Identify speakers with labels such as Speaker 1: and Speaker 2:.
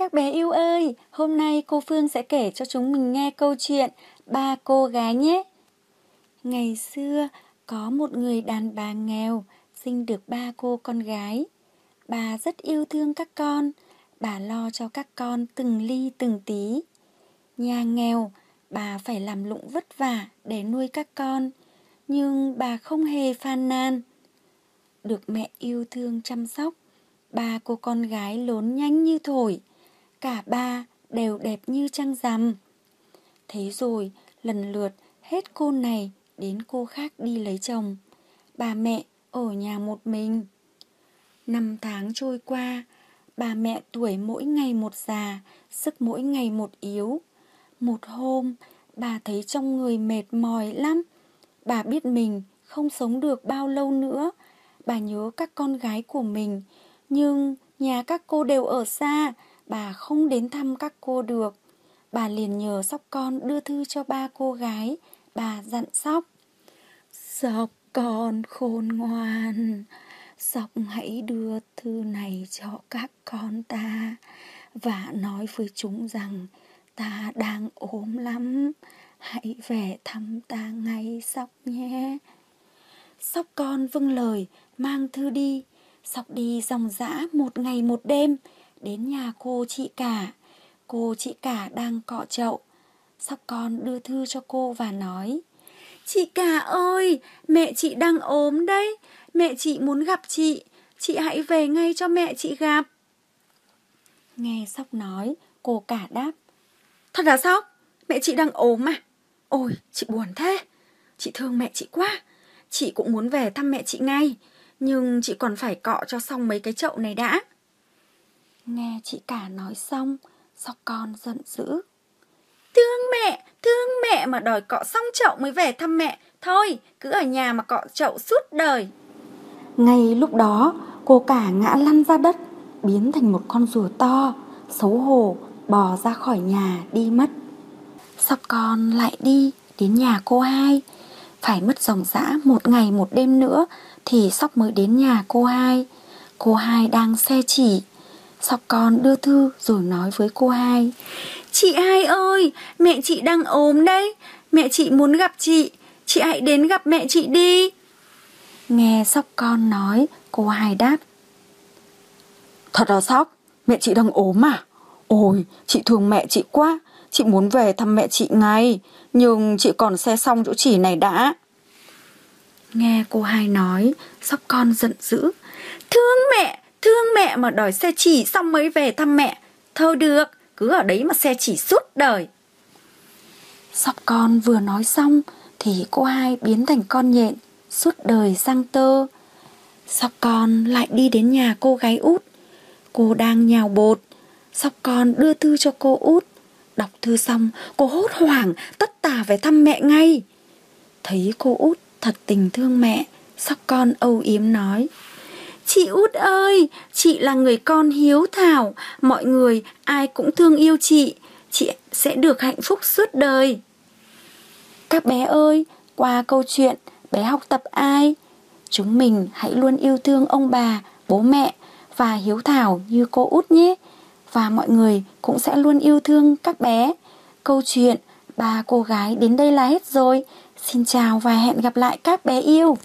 Speaker 1: Các bé yêu ơi, hôm nay cô Phương sẽ kể cho chúng mình nghe câu chuyện Ba cô gái nhé. Ngày xưa, có một người đàn bà nghèo, sinh được ba cô con gái. Bà rất yêu thương các con, bà lo cho các con từng ly từng tí. Nhà nghèo, bà phải làm lụng vất vả để nuôi các con, nhưng bà không hề phàn nàn. Được mẹ yêu thương chăm sóc, ba cô con gái lớn nhanh như thổi, cả ba đều đẹp như trăng rằm. Thế rồi, lần lượt hết cô này đến cô khác đi lấy chồng. Bà mẹ ở nhà một mình. Năm tháng trôi qua, bà mẹ tuổi mỗi ngày một già, sức mỗi ngày một yếu. Một hôm, bà thấy trong người mệt mỏi lắm. Bà biết mình không sống được bao lâu nữa. Bà nhớ các con gái của mình, nhưng nhà các cô đều ở xa, bà không đến thăm các cô được. Bà liền nhờ sóc con đưa thư cho ba cô gái, bà dặn sóc. Sóc con khôn ngoan, sóc hãy đưa thư này cho các con ta và nói với chúng rằng ta đang ốm lắm, hãy về thăm ta ngay sóc nhé. Sóc con vâng lời, mang thư đi, sóc đi dòng dã một ngày một đêm, đến nhà cô chị cả. Cô chị cả đang cọ chậu. Sóc con đưa thư cho cô và nói Chị cả ơi, mẹ chị đang ốm đấy. Mẹ chị muốn gặp chị. Chị hãy về ngay cho mẹ chị gặp. Nghe Sóc nói, cô cả đáp. Thật là Sóc, mẹ chị đang ốm à? Ôi, chị buồn thế. Chị thương mẹ chị quá. Chị cũng muốn về thăm mẹ chị ngay. Nhưng chị còn phải cọ cho xong mấy cái chậu này đã. Nghe chị cả nói xong, Sóc con giận dữ. Thương mẹ, thương mẹ mà đòi cọ xong chậu mới về thăm mẹ. Thôi, cứ ở nhà mà cọ chậu suốt đời. Ngay lúc đó, cô cả ngã lăn ra đất, biến thành một con rùa to, xấu hổ, bò ra khỏi nhà đi mất. Sóc con lại đi đến nhà cô hai. Phải mất dòng dã một ngày một đêm nữa thì Sóc mới đến nhà cô hai. Cô hai đang xe chỉ. Sóc con đưa thư rồi nói với cô hai. Chị hai ơi, mẹ chị đang ốm đấy. Mẹ chị muốn gặp chị. Chị hãy đến gặp mẹ chị đi. Nghe Sóc con nói, cô hai đáp. Thật là Sóc, mẹ chị đang ốm à? Ôi, chị thương mẹ chị quá. Chị muốn về thăm mẹ chị ngay. Nhưng chị còn xe xong chỗ chỉ này đã. Nghe cô hai nói, Sóc con giận dữ. Thương mẹ, thương mẹ mà đòi xe chỉ xong mới về thăm mẹ. Thôi được, cứ ở đấy mà xe chỉ suốt đời. Sóc con vừa nói xong thì cô hai biến thành con nhện, suốt đời răng tơ. Sóc con lại đi đến nhà cô gái út. Cô đang nhào bột. Sóc con đưa thư cho cô út. Đọc thư xong, cô hốt hoảng, tất tả về thăm mẹ ngay. Thấy cô út thật tình thương mẹ, Sóc con âu yếm nói. Chị út ơi, chị là người con hiếu thảo, mọi người ai cũng thương yêu chị, chị sẽ được hạnh phúc suốt đời. Các bé ơi, qua câu chuyện bé học tập ai? Chúng mình hãy luôn yêu thương ông bà, bố mẹ và hiếu thảo như cô út nhé. Và mọi người cũng sẽ luôn yêu thương các bé. Câu chuyện ba cô gái đến đây là hết rồi. Xin chào và hẹn gặp lại các bé yêu.